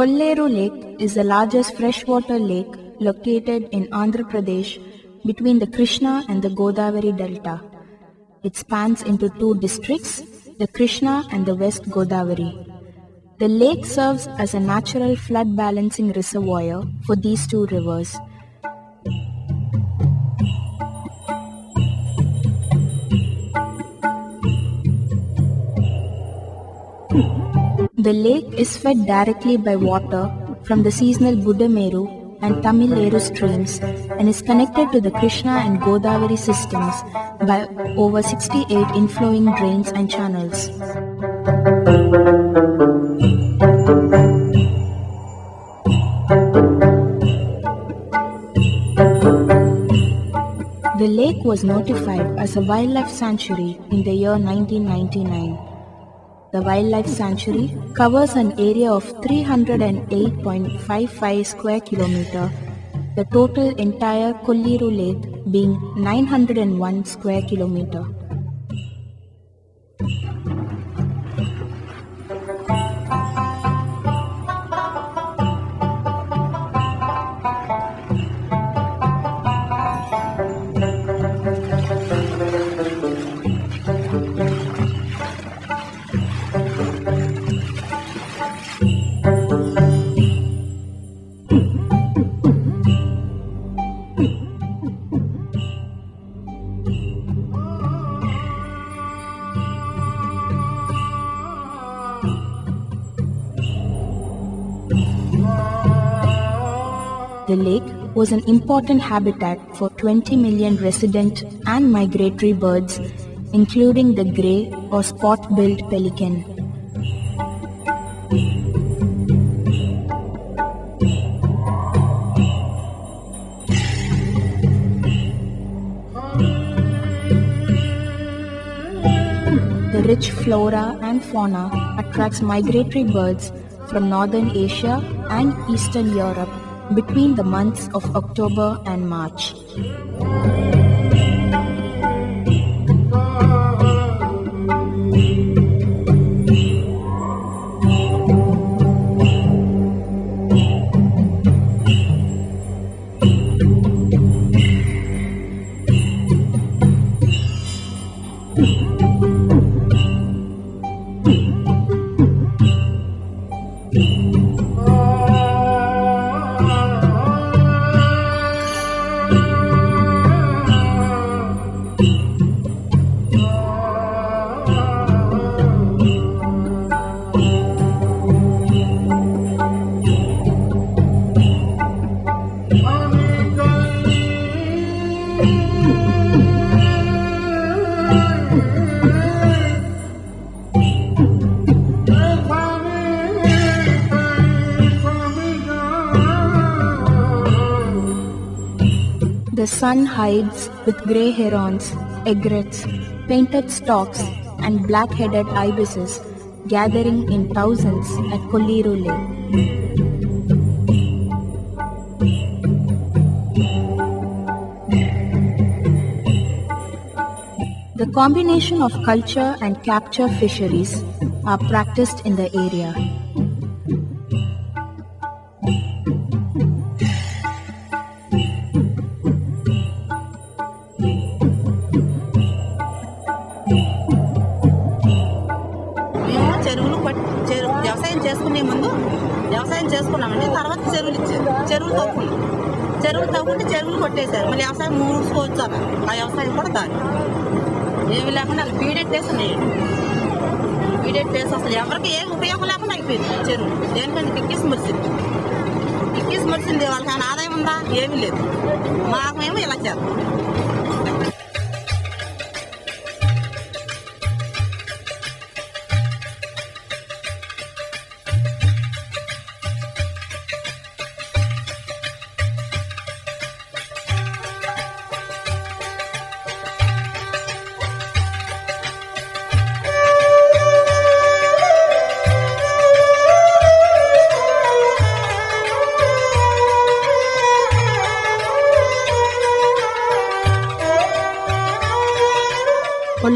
Kolleru Lake is the largest freshwater lake located in Andhra Pradesh between the Krishna and the Godavari Delta. It spans into two districts, the Krishna and the West Godavari. The lake serves as a natural flood balancing reservoir for these two rivers. The lake is fed directly by water from the seasonal Budameru and Tamileru streams and is connected to the Krishna and Godavari systems by over 68 inflowing drains and channels. The lake was notified as a wildlife sanctuary in the year 1999. The wildlife sanctuary covers an area of 308.55 square kilometer, the total entire Kolleru Lake being 901 square kilometer. The lake was an important habitat for 20 million resident and migratory birds, including the grey or spot-billed pelican. The rich flora and fauna attracts migratory birds from northern Asia and eastern Europe between the months of October and March. The sun hides with grey herons, egrets, painted storks, and black-headed ibises gathering in thousands at Kolleru Lake. The combination of culture and capture fisheries are practiced in the area. చెరువులు తవ్వుకుంటే చెరువులు కొట్టేశారు. మళ్ళీ వ్యవసాయం మూసుకోవచ్చు అన్నారు. ఆ వ్యవసాయం కూడా దాని ఏమి లేకుండా అది బీడెట్టేసి ఉన్నాయి. బీడెట్టేసి అసలు ఎవరికి ఏం ఉపయోగం లేకుండా అయిపోయింది చెరువు. దేనికంటే కిక్కిసి మురిసింది. కిక్కిసి మురిసింది వాళ్ళకి ఆదాయం ఉందా? ఏమీ లేదు. మాకేమో ఇలా చేస్తాం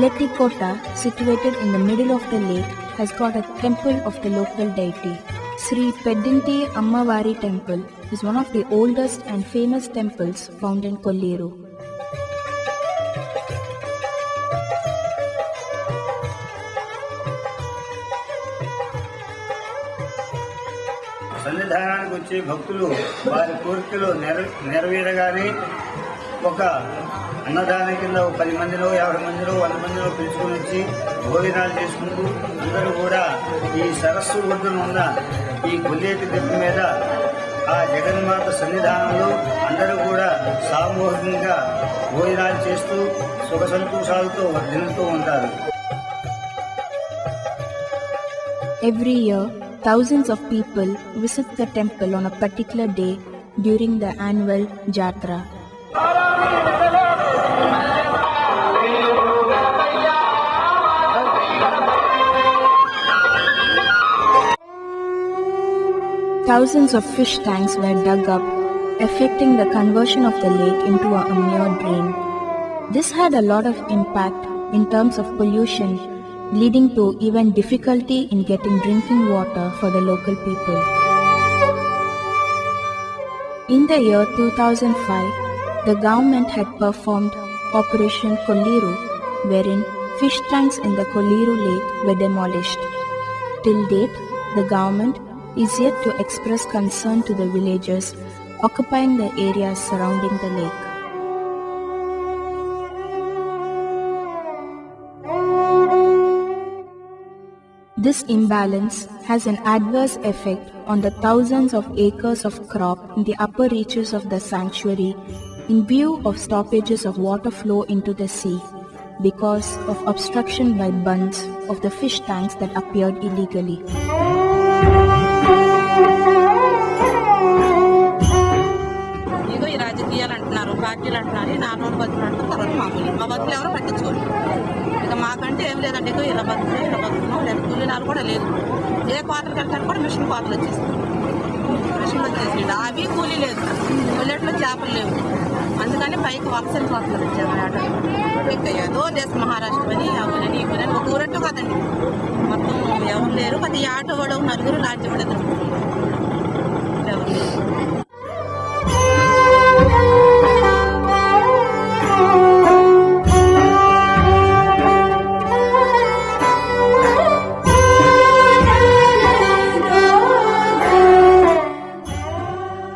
Kolletikota, situated in the middle of the lake, has got a temple of the local deity. Sri Pedinte Ammavari temple is one of the oldest and famous temples found in Kolleru. సన్నిధానానికి వచ్చే భక్తులు వారి కోరికలు నెరవేరగానే ఒక అన్నదాన కింద ఒక పది మందిలో యాభై మందిలో వంద మందిలో పిలుచుకొని వచ్చి భోజనాలు చేసుకుంటూ అందరూ కూడా ఈ సరస్సు ఒడ్డున ఉన్న ఈ గుల్లేటి దెబ్బ మీద ఆ జగన్మాత సన్నిధానంలో అందరూ కూడా సామూహికంగా భోజనాలు చేస్తూ సుఖ సంతోషాలతో వర్ధిల్లుతూ ఉంటారు Every year, thousands of people visit the temple on a particular day during the annual Jatra. Thousands of fish tanks were dug up, affecting the conversion of the lake into a mere drain. This had a lot of impact in terms of pollution, leading to even difficulty in getting drinking water for the local people. In the year 2005, the government had performed Operation Kolleru, wherein fish tanks in the Kolleru lake were demolished. Till date, the government is yet to express concern to the villagers occupying the areas surrounding the lake. This imbalance has an adverse effect on the thousands of acres of crop in the upper reaches of the sanctuary in view of stoppages of water flow into the sea because of obstruction by bunds of the fish tanks that appeared illegally. అంటున్నారు అంటున్నారు ఈ నాలుగు బతులు అంటారు తర్వాత మామూలు మా బతులు ఎవరు పట్టించుకోరు. ఇక మాకంటే ఏం లేదండి ఇక ఇలా బతులు ఇలా బతుకున్నాం లేదా కూలీనాలు కూడా లేదు. ఏ కోతలు వెళ్తారు కూడా మిషన్ కోతలు వచ్చేసింది మిషన్లు వచ్చేసింది అవి కూలీ లేదు. కొల్లెట్లో చేపలు లేవు. అందుకని పైకి వలసలు కోతలు వచ్చారు ఆట ఇక ఏదో దేశ మహారాష్ట్ర అని అవునని ఇవ్వనని ఒక ఊరట్టు కదండి. మొత్తం ఎవరు లేరు. కొద్ది ఆటో వాడు నలుగురు లాంటి వాడు ఎవరు లేరు.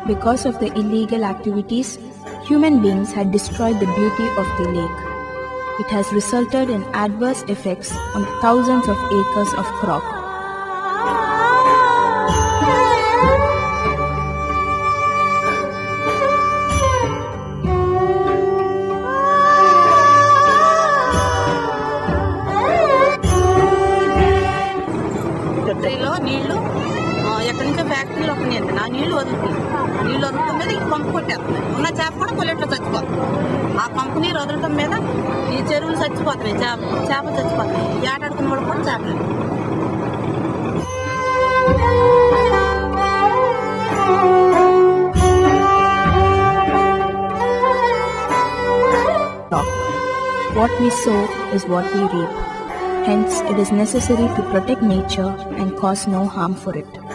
Because of the illegal activities, human beings had destroyed the beauty of the lake. It has resulted in adverse effects on thousands of acres of crop. ఈ చెరువులు చచ్చిపోతున్నాయి చేప చేపలు చచ్చిపోతున్నాయి ఈ ఆట వాళ్ళు కూడా చేపలు What we sow is what we reap. Hence, it is necessary to protect nature and cause no harm for it.